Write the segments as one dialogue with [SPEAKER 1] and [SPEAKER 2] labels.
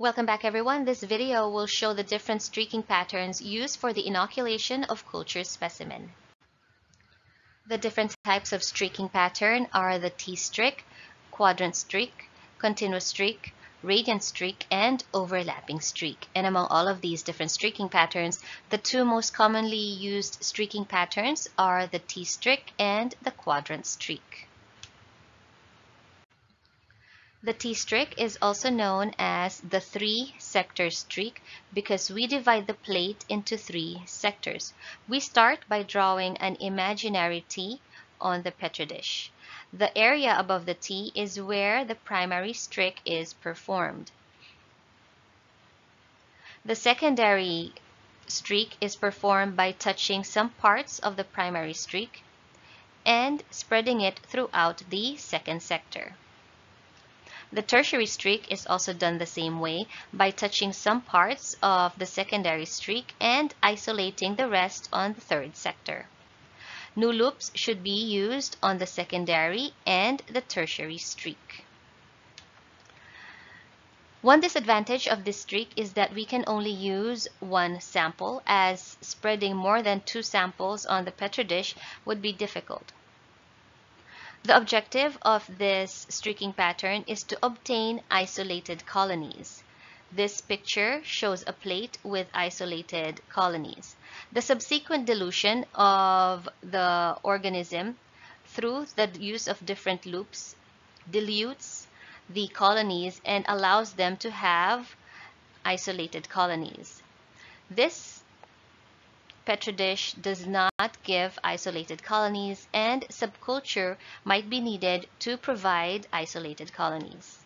[SPEAKER 1] Welcome back everyone. This video will show the different streaking patterns used for the inoculation of culture specimen. The different types of streaking pattern are the T-streak, quadrant streak, continuous streak, radiant streak, and overlapping streak. And among all of these different streaking patterns, the two most commonly used streaking patterns are the T-streak and the quadrant streak. The T-streak is also known as the three-sector streak because we divide the plate into three sectors. We start by drawing an imaginary T on the Petri dish. The area above the T is where the primary streak is performed. The secondary streak is performed by touching some parts of the primary streak and spreading it throughout the second sector. The tertiary streak is also done the same way by touching some parts of the secondary streak and isolating the rest on the third sector. New loops should be used on the secondary and the tertiary streak. One disadvantage of this streak is that we can only use one sample as spreading more than two samples on the Petri dish would be difficult. The objective of this streaking pattern is to obtain isolated colonies. This picture shows a plate with isolated colonies. The subsequent dilution of the organism through the use of different loops dilutes the colonies and allows them to have isolated colonies. This Petri dish does not give isolated colonies and subculture might be needed to provide isolated colonies.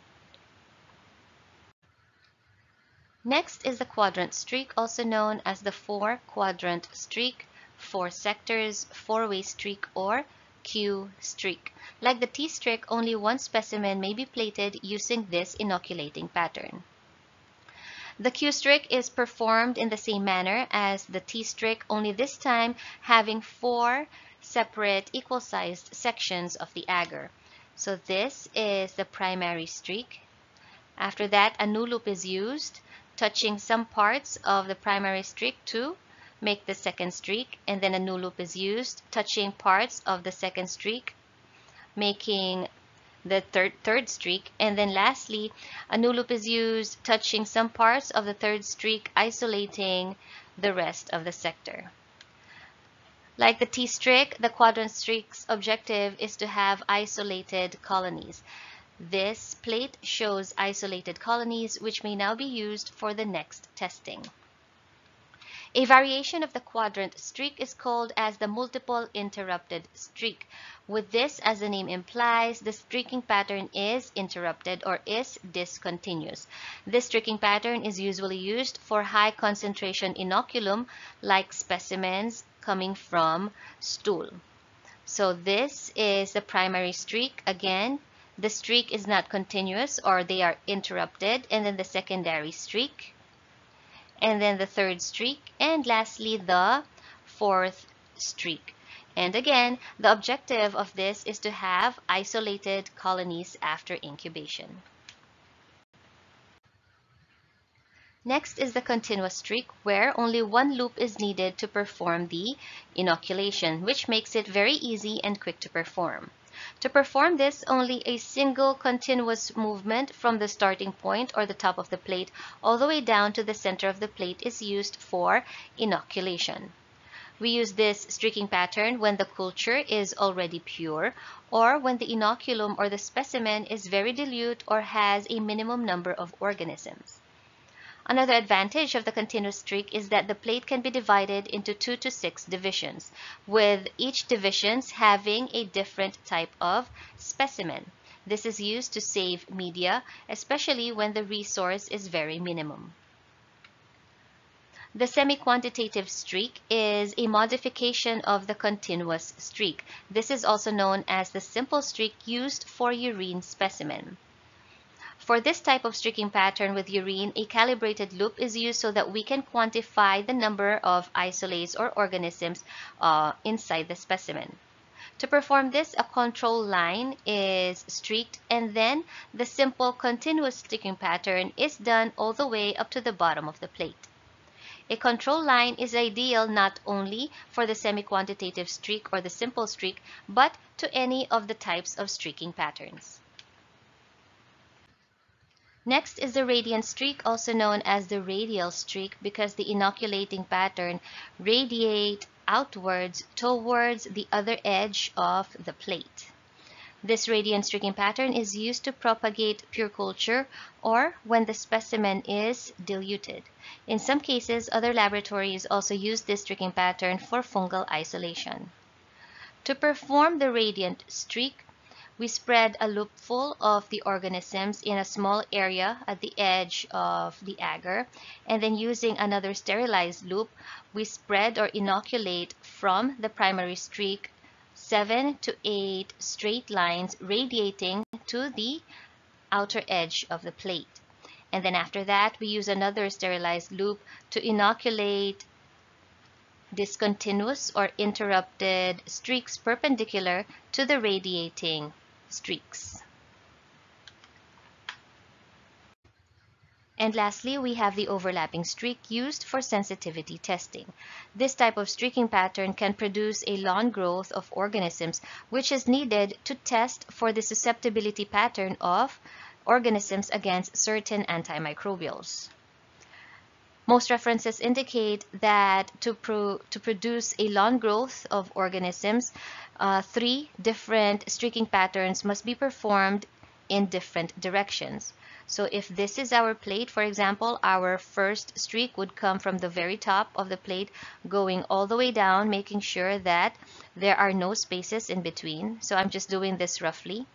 [SPEAKER 1] Next is the quadrant streak, also known as the four-quadrant streak, four sectors, four-way streak, or Q streak. Like the T streak, only one specimen may be plated using this inoculating pattern. The Q-streak is performed in the same manner as the T-streak, only this time having four separate equal-sized sections of the agar. So this is the primary streak. After that, a new loop is used, touching some parts of the primary streak to make the second streak, and then a new loop is used, touching parts of the second streak, making the third, third streak. And then lastly, a new loop is used touching some parts of the third streak, isolating the rest of the sector. Like the T-streak, the quadrant streak's objective is to have isolated colonies. This plate shows isolated colonies which may now be used for the next testing. A variation of the quadrant streak is called as the multiple interrupted streak. With this, as the name implies, the streaking pattern is interrupted or is discontinuous. This streaking pattern is usually used for high concentration inoculum like specimens coming from stool. So this is the primary streak. Again, the streak is not continuous or they are interrupted. And then the secondary streak and then the third streak, and lastly the fourth streak. And again, the objective of this is to have isolated colonies after incubation. Next is the continuous streak where only one loop is needed to perform the inoculation, which makes it very easy and quick to perform. To perform this, only a single continuous movement from the starting point or the top of the plate all the way down to the center of the plate is used for inoculation. We use this streaking pattern when the culture is already pure or when the inoculum or the specimen is very dilute or has a minimum number of organisms. Another advantage of the continuous streak is that the plate can be divided into two to six divisions, with each divisions having a different type of specimen. This is used to save media, especially when the resource is very minimum. The semi-quantitative streak is a modification of the continuous streak. This is also known as the simple streak used for urine specimen. For this type of streaking pattern with urine, a calibrated loop is used so that we can quantify the number of isolates or organisms uh, inside the specimen. To perform this, a control line is streaked and then the simple continuous streaking pattern is done all the way up to the bottom of the plate. A control line is ideal not only for the semi-quantitative streak or the simple streak, but to any of the types of streaking patterns. Next is the radiant streak, also known as the radial streak because the inoculating pattern radiate outwards towards the other edge of the plate. This radiant streaking pattern is used to propagate pure culture or when the specimen is diluted. In some cases, other laboratories also use this streaking pattern for fungal isolation. To perform the radiant streak, we spread a loopful of the organisms in a small area at the edge of the agar, and then using another sterilized loop, we spread or inoculate from the primary streak seven to eight straight lines radiating to the outer edge of the plate. And then after that, we use another sterilized loop to inoculate discontinuous or interrupted streaks perpendicular to the radiating streaks. And lastly, we have the overlapping streak used for sensitivity testing. This type of streaking pattern can produce a lawn growth of organisms which is needed to test for the susceptibility pattern of organisms against certain antimicrobials. Most references indicate that to, pro to produce a lawn growth of organisms, uh, three different streaking patterns must be performed in different directions. So if this is our plate, for example, our first streak would come from the very top of the plate going all the way down, making sure that there are no spaces in between. So I'm just doing this roughly.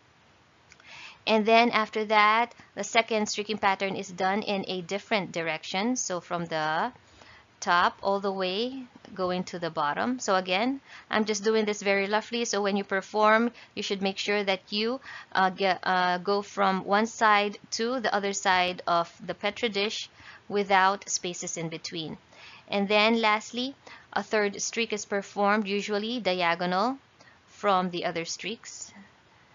[SPEAKER 1] And then after that, the second streaking pattern is done in a different direction. So from the top all the way going to the bottom. So again, I'm just doing this very roughly. So when you perform, you should make sure that you uh, get, uh, go from one side to the other side of the Petri dish without spaces in between. And then lastly, a third streak is performed usually diagonal from the other streaks.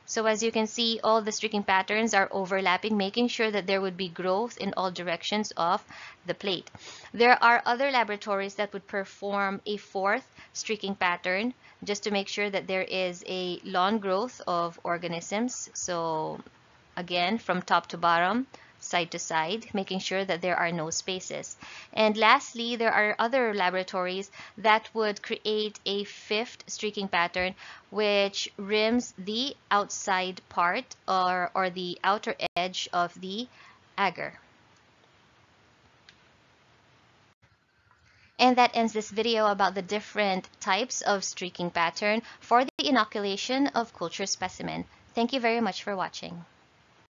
[SPEAKER 1] So as you can see, all the streaking patterns are overlapping, making sure that there would be growth in all directions of the plate. There are other laboratories that would perform a fourth streaking pattern just to make sure that there is a lawn growth of organisms. So again, from top to bottom, side to side, making sure that there are no spaces. And lastly, there are other laboratories that would create a fifth streaking pattern which rims the outside part or, or the outer edge of the agar. And that ends this video about the different types of streaking pattern for the inoculation of culture specimen. Thank you very much for watching.